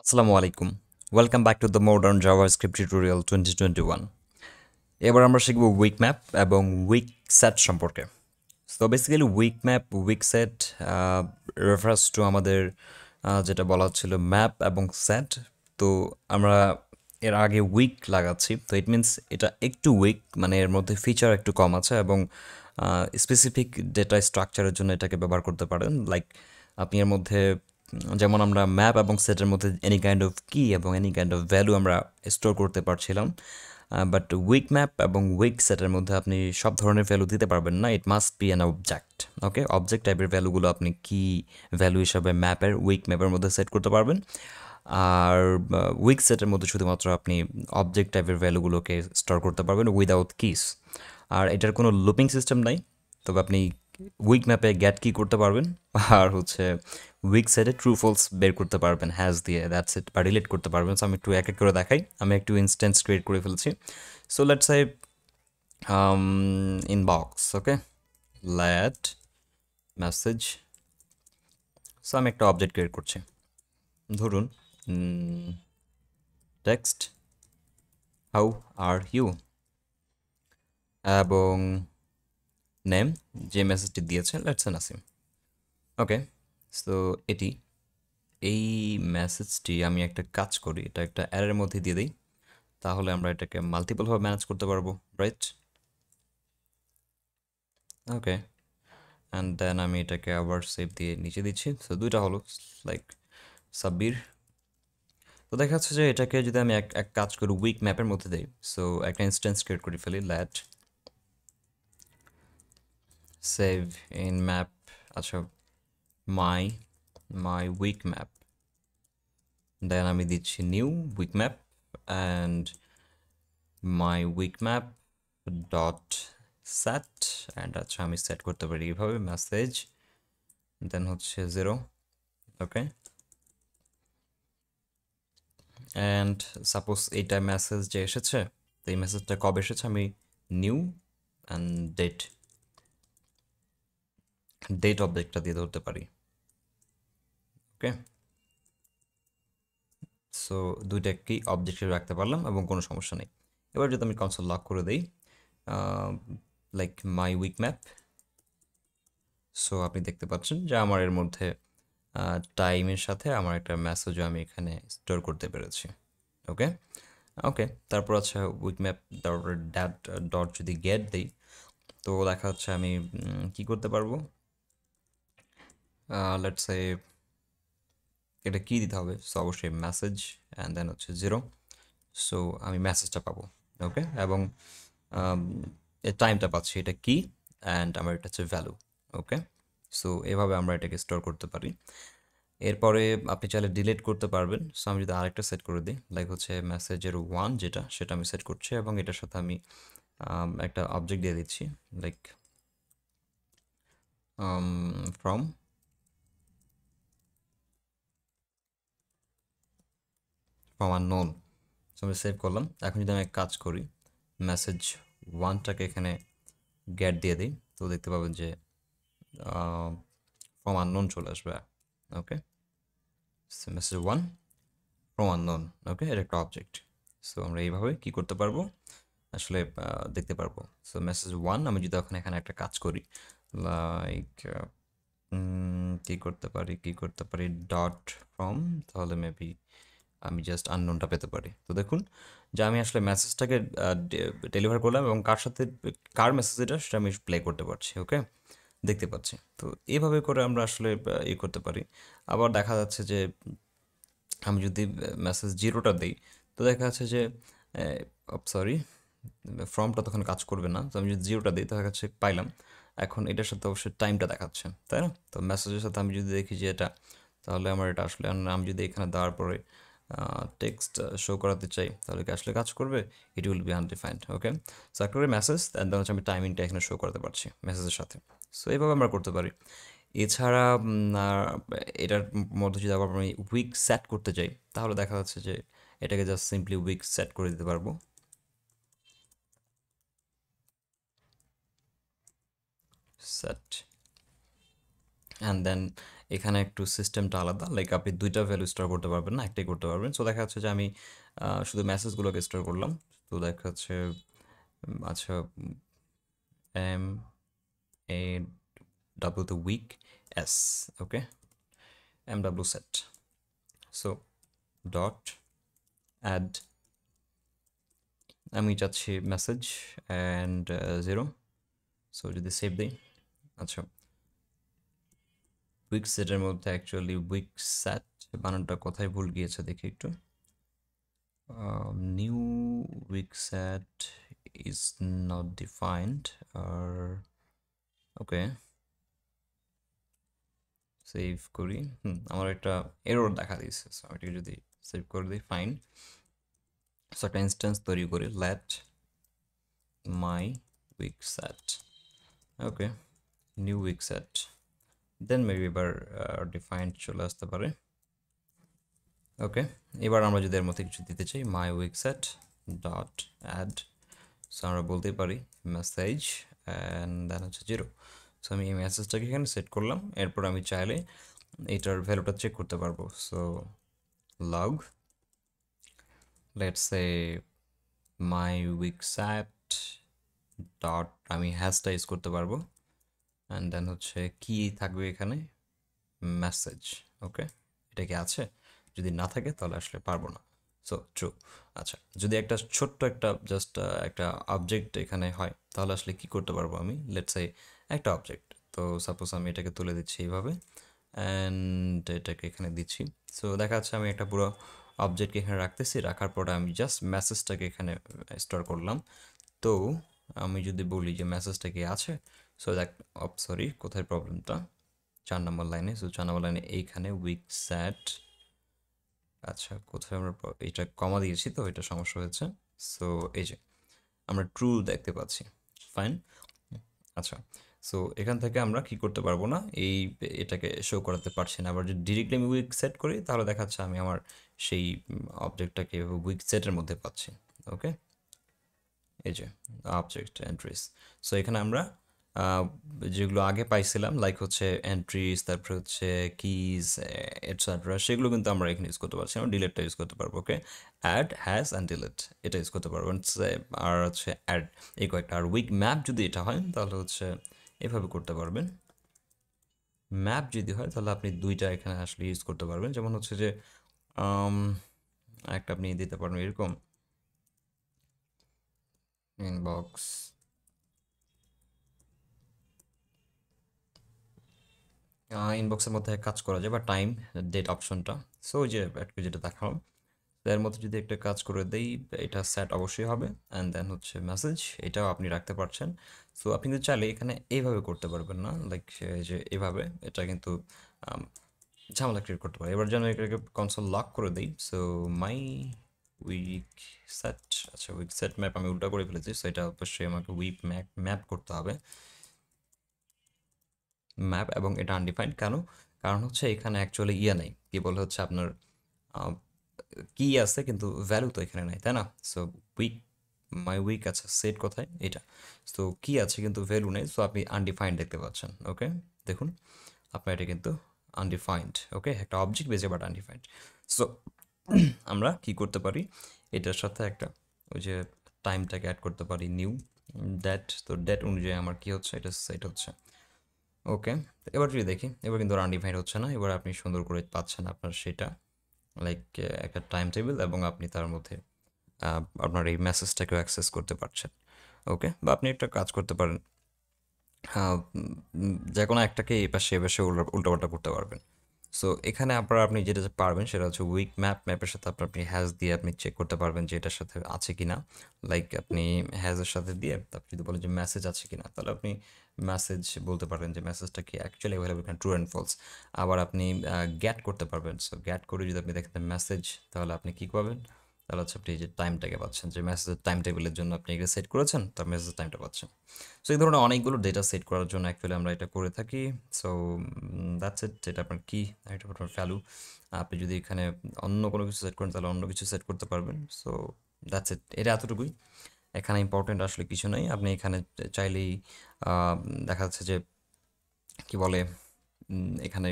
আসসালামু আলাইকুম। Welcome back to the modern JavaScript tutorial twenty twenty one এবার আমরা শিখব উইক ম্যাপ এবং উইক সেট সম্পর্কে। তো basically weak map weak set reference to আমাদের যেটা বলা হচ্ছিল ম্যাপ এবং সেট তো আমরা এর আগে উইক লাগাচ্ছি। তো ইট মিনস এটা একটু উইক মানে এর মধ্যে ফিচার একটু কম আছে এবং স্পেসিফিক ডেটা স্ট্রাকচারের জন্য এটাকে ব্যবহার করতে পারেন। লাইক আপনি এর মধ্যে যেমন আমরা ম্যাপ এবং সেটের মধ্যে এনি কাইন্ড অফ কি এবং এনি কাইন্ড অফ ভ্যালু আমরা স্টোর করতে পারছিলাম বাট উইক ম্যাপ এবং উইক সেটের মধ্যে আপনি সব ধরনের ভ্যালু দিতে পারবেন না। It must be an object okay object টাইপের ভ্যালুগুলো আপনি কি ভ্যালু হিসাবে ম্যাপের উইক ম্যাপের মধ্যে সেট করতে পারবেন। আর উইক সেটের মধ্যে শুধুমাত্র আপনি অবজেক্ট টাইপের ভ্যালুগুলোকে স্টোর করতে পারবেন উইদাউট কিস আর এটার কোনো লুপিং সিস্টেম নাই, তবে আপনি উইক ম্যাপে গ্যাট কি করতে পারবেন। আর হচ্ছে উইক সেটে ট্রু ফলস বের করতে পারবেন হ্যাজ দিয়ে দ্যাটস ইট বা রিলেট করতে পারবেন। সো আমি একটু এক এক করে দেখাই, আমি একটু ইনস্ট্যান্স ক্রিয়েট করে ফেলছি। So let's I inbox okay let message so আমি একটা অবজেক্ট ক্রিয়েট করছি। ধরুন টেক্সট হাউ আর ইউ এবং নেম যে মেসেজটি দিয়েছে let's a Nasim okay so এটি, এই মেসেজটি আমি একটা কাজ করি, এটা একটা অ্যারের মধ্যে দিয়ে দিই, তাহলে আমরা এটাকে মাল্টিপলভাবে ম্যানেজ করতে পারব রাইট ওকে অ্যান্ড দেন আমি এটাকে আবার সেভ দিয়ে নিচে দিচ্ছি সো দুইটা হলো লাইক সাব্বির। তো দেখা যাচ্ছে যে এটাকে যদি আমি এক এক কাজ করি উইক ম্যাপের মধ্যে দিই সো একটা ইনস্ট্যান্স ক্রিয়েট করে ফেলি ল্যাট সেভ ইন ম্যাপ আচ্ছা মাই মাই উইক ম্যাপ দেন আমি দিচ্ছি new weak map and my weak map dot set and আচ্ছা আমি সেট করতে পারি এইভাবে মেসেজ দেন হচ্ছে জিরো ওকে অ্যান্ড সাপোজ এইটা মেসেজ যে এসেছে, তো এই মেসেজটা কবে এসেছে? আমি নিউ অ্যান্ড ডেট ডেট অবজেক্টটা দিয়ে ধরতে পারি। ওকে সো দুইটাকেই অবজেক্টে রাখতে পারলাম এবং কোনো সমস্যা নেই। এবার যদি আমি কনসোল লক করে দিই like my weak map so আপনি দেখতে পাচ্ছেন যে আমার এর মধ্যে টাইমের সাথে আমার একটা মেসেজও আমি এখানে স্টোর করতে পেরেছি। ওকে ওকে তারপর আচ্ছা উইক ম্যাপ ড্যাট ডট যদি গেট দিই, তো দেখা যাচ্ছে আমি কি করতে পারব? লেটস এ এটা কি দিতে হবে? সো অবশ্যই মেসেজ অ্যান্ড দেন হচ্ছে জিরো সো আমি মেসেজটা পাবো ওকে এবং টাইমটা পাচ্ছি এটা কি? অ্যান্ড আমার এটা হচ্ছে ভ্যালু ওকে সো এভাবে আমরা এটাকে স্টোর করতে পারি। এরপরে আপনি চাইলে ডিলিট করতে পারবেন। সো আমি যদি আরেকটা সেট করে দিই লাইক হচ্ছে মেসেজের ওয়ান যেটা সেটা আমি সেট করছি এবং এটার সাথে আমি um, একটা অবজেক্ট দিয়ে দিচ্ছি like from unknown so আমি সেভ করলাম। এখন যদি আমি এক কাজ করি মেসেজ ওয়ানটাকে এখানে গ্যাট দিয়ে দিই, তো দেখতে পাবেন যে ফ্রম আননোন চলে আসবে। Okay message one from unknown okay এটা একটা অবজেক্ট সো আমরা এইভাবে কি করতে পারব? আসলে দেখতে পারব। সো মেসেজ ওয়ান আমি যদি এখন এখানে একটা কাজ করি লাইক কি করতে পারি? কি করতে পারি? ডট ফ্রম তাহলে মেবি আমি জাস্ট আননোনটা পেতে পারি। তো দেখুন, যে আমি আসলে মেসেজটাকে ডেলিভার করলাম এবং কার সাথে, কার মেসেজ এটা সেটা আমি প্লে করতে পারছি ওকে দেখতে পাচ্ছি। তো এইভাবে করে আমরা আসলে ই করতে পারি। আবার দেখা যাচ্ছে যে, আমি যদি মেসেজ জিরোটা দিই, তো দেখা যাচ্ছে যে সরি ফর্মটা তখন কাজ করবে না। তো আমি যদি জিরোটা দিই, দেখা যাচ্ছে পাইলাম। এখন এটার সাথে অবশ্যই টাইমটা দেখাচ্ছে, তাই না? তো মেসেজের সাথে আমি যদি দেখি যে এটা, তাহলে আমার এটা আসলে, আমি যদি এখানে দেওয়ার পরে টেক্সট শো করাতে চাই, তাহলে কি আসলে কাজ করবে? It will be undefined okay so একটা করে মেসেজ দেন হচ্ছে আমি টাইমিংটা এখানে শো করতে পারছি মেসেজের সাথে। সো এইভাবে আমরা করতে পারি। এছাড়া এটার মধ্যে যদি আবার আমি উইক সেট করতে চাই তাহলে দেখা যাচ্ছে যে এটাকে জাস্ট সিম্পলি উইক সেট করে দিতে পারব। সেট অ্যান্ড দেন এখানে একটু সিস্টেমটা আলাদা। লাইক আপনি দুইটা ভ্যালু স্টোর করতে পারবেন না, একটাই করতে পারবেন। সো দেখা যাচ্ছে যে আমি শুধু মেসেজগুলোকে স্টোর করলাম। তো দেখা যাচ্ছে আচ্ছা M A W the weak S okay M W set so dot add আমি চাচ্ছি মেসেজ অ্যান্ড জিরো সো যদি সেভ দিই আচ্ছা। উইক সেটের মধ্যে অ্যাকচুয়ালি উইক সেট বানানটা কোথায় ভুল গিয়েছে, দেখি একটু। New weak set is not defined R okay save করি। হুম, আমার একটা এরর দেখা দিয়েছে সো এটাকে যদি সেভ করে দিই ফাইন সো একটা ইনস্ট্যান্স তৈরি করি let my weak set okay new weak set then maybe এবার ডিফাইন্ড চলে আসতে পারে। ওকে এবার আমরা যদি এর মধ্যে কিছু দিতে চাই my set dot add so আমরা বলতেই পারি মেসেজ অ্যান্ড দেন হচ্ছে জিরো সো আমি এই মেসেজটাকে এখানে সেট করলাম, এরপর আমি চাইলে এটার ভ্যালুটা চেক করতে পারব। So log let's say my set dot আমি হ্যাশটা ইউজ করতে পারব। অ্যান্ড দেন হচ্ছে কি থাকবে এখানে? মেসেজ ওকে এটা কি আছে? যদি না থাকে তাহলে আসলে পারব না। সো ট্রু আচ্ছা যদি একটা ছোট্ট একটা জাস্ট একটা অবজেক্ট এখানে হয়, তাহলে আসলে কি করতে পারব আমি? লেটস এ একটা অবজেক্ট তো সাপোজ আমি এটাকে তুলে দিচ্ছি এইভাবে অ্যান্ড এটাকে এখানে দিচ্ছি। সো দেখা যাচ্ছে আমি একটা পুরো অবজেক্টকে এখানে রাখতেছি, রাখার পরে আমি জাস্ট মেসেজটাকে এখানে স্টোর করলাম। তো আমি যদি বলি যে মেসেজটা কি আছে? সো দেখ সরি কোথায় প্রবলেমটা? চার নম্বর লাইনে। সো চার নম্বর লাইনে এইখানে উইক স্যাট আচ্ছা কোথায় আমরা এটা কমা দিয়েছি তো, এটা সমস্যা হয়েছে। সো এই যে, আমরা ট্রু দেখতে পাচ্ছি। ফাইন আচ্ছা সো এখান থেকে আমরা কি করতে পারব না? এই এটাকে শো করাতে পারছি না। আবার যদি ডিরেক্টলি আমি উইক সেট করি, তাহলে দেখাচ্ছে আমি আমার সেই অবজেক্টটাকে উইক সেটের মধ্যে পাচ্ছি। ওকে এই যে অবজেক্ট এন্ট্রিস সো এখানে আমরা যেগুলো আগে পাইছিলাম লাইক হচ্ছে এন্ট্রিজ তারপরে হচ্ছে কিজ এটসেট্রা সেগুলো কিন্তু আমরা এখানে ইউজ করতে পারছি না ডিলেটটা ইউজ করতে পারব okay add has and delete এটা ইউজ করতে পারব আর হচ্ছে অ্যাড এই কয়েকটা। আর উইক ম্যাপ যদি এটা হয়, তাহলে হচ্ছে এভাবে করতে পারবেন। ম্যাপ যদি হয়, তাহলে আপনি দুইটা এখানে আসলে ইউজ করতে পারবেন। যেমন হচ্ছে যে একটা আপনি দিতে পারবেন এরকম ইনবক্স ইনবক্সের মধ্যে কাজ করা যায় বা টাইম ডেট অপশনটা সো যে একটু যেটা দেখালাম, এর মধ্যে যদি একটা কাজ করে দেই, এটা সেট অবশ্যই হবে। অ্যান্ড দেন হচ্ছে মেসেজ এটাও আপনি রাখতে পারছেন। সো আপনি কিন্তু চাইলে এখানে এইভাবে করতে পারবেন না। লাইক যে এভাবে, এটা কিন্তু ঝামেলা ক্রিয়েট করতে পারে। এবার যেন এটাকে কনসোল লক করে দিই। সো মাই উইক সেট আচ্ছা উইক সেট ম্যাপ আমি উল্টা করে ফেলেছি। সো এটা অবশ্যই আমাকে উইক ম্যাপ ম্যাপ করতে হবে। ম্যাপ এবং এটা আনডিফাইন্ড কেন? কারণ হচ্ছে এখানে অ্যাকচুয়ালি ইয়ে নেই। কি বলে হচ্ছে আপনার কি আছে কিন্তু ভ্যালু তো এখানে নাই, তাই না? সো উইক মাই উইক আছে সেট কোথায়? এটা। সো কি আছে কিন্তু ভ্যালু নেই সো আপনি আনডিফাইন্ড দেখতে পাচ্ছেন ওকে দেখুন, আপনার এটা কিন্তু আনডিফাইন্ড ওকে একটা অবজেক্ট বেজে বাট আনডিফাইন্ড সো আমরা কি করতে পারি? এটার সাথে একটা, ওই যে টাইমটাকে অ্যাড করতে পারি নিউ ডেট তো ডেট অনুযায়ী আমার কি হচ্ছে, এটা সেট হচ্ছে। ওকে, এবার যদি দেখি, এবার কিন্তু আনডিফাইন্ড হচ্ছে না, এবার আপনি সুন্দর করে পাচ্ছেন আপনার সেটা লাইক একটা টাইম টেবিল এবং আপনি তার মধ্যে আপনার এই মেসেজটাকেও অ্যাক্সেস করতে পারছেন, ওকে? বা আপনি একটা কাজ করতে পারেন যে কোনো একটাকে এই পাশে, এ পাশে উল্টা, উল্টাপাল্টা করতে পারবেন সো এখানে আপনার আপনি যেটা পারবেন সেটা হচ্ছে উইক ম্যাপ ম্যাপের সাথে আপনার আপনি হ্যাজ দিয়ে আপনি চেক করতে পারবেন যে এটার সাথে আছে কি না লাইক আপনি হ্যাজের সাথে দিয়ে আপনি যদি বলেন যে মেসেজ আছে কি না তাহলে আপনি মেসেজ বলতে পারবেন যে মেসেজটা কি অ্যাকচুয়ালি অ্যাভেলেবল কিনা ট্রু অ্যান্ড ফলস আবার আপনি গ্যাট করতে পারবেন। সো গ্যাট করে যদি আপনি দেখেন মেসেজ তাহলে আপনি কী পাবেন? তাহলে হচ্ছে আপনি এই যে টাইমটাকে পাচ্ছেন, যে মেসেজের টাইম টেবিলের জন্য আপনি এগুলো সেট করেছেন, তার মেসেজের টাইমটা পাচ্ছেন। সো এই ধরনের অনেকগুলো ডেটা সেট করার জন্য অ্যাকচুয়ালি আমরা এটা করে থাকি। সো দ্যাটস ইট যেটা আপনার কি এটা আপনার ভ্যালু আপনি যদি এখানে অন্য কোনো কিছু সেট করেন, তাহলে অন্য কিছু সেট করতে পারবেন। সো দ্যাটস ইট এটা এতটুকুই। এখানে ইম্পর্টেন্ট আসলে কিছু নেই। আপনি এখানে চাইলেই দেখা যাচ্ছে যে, কি বলে এখানে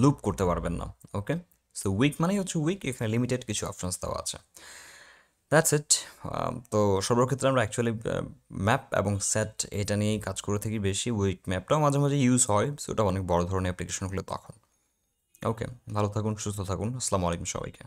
লুপ করতে পারবেন না। ওকে সো উইক মানেই হচ্ছে উইক এখানে লিমিটেড কিছু অপশনস দেওয়া আছে। দ্যাটস ইট তো সর্বক্ষেত্রে আমরা অ্যাকচুয়ালি ম্যাপ এবং সেট এটা নিয়েই কাজ করে থাকি বেশি। উইক ম্যাপটাও মাঝে মাঝে ইউজ হয় সো ওটা অনেক বড় ধরনের অ্যাপ্লিকেশনগুলো তখন। ওকে ভালো থাকুন, সুস্থ থাকুন। আসসালামু আলাইকুম সবাইকে।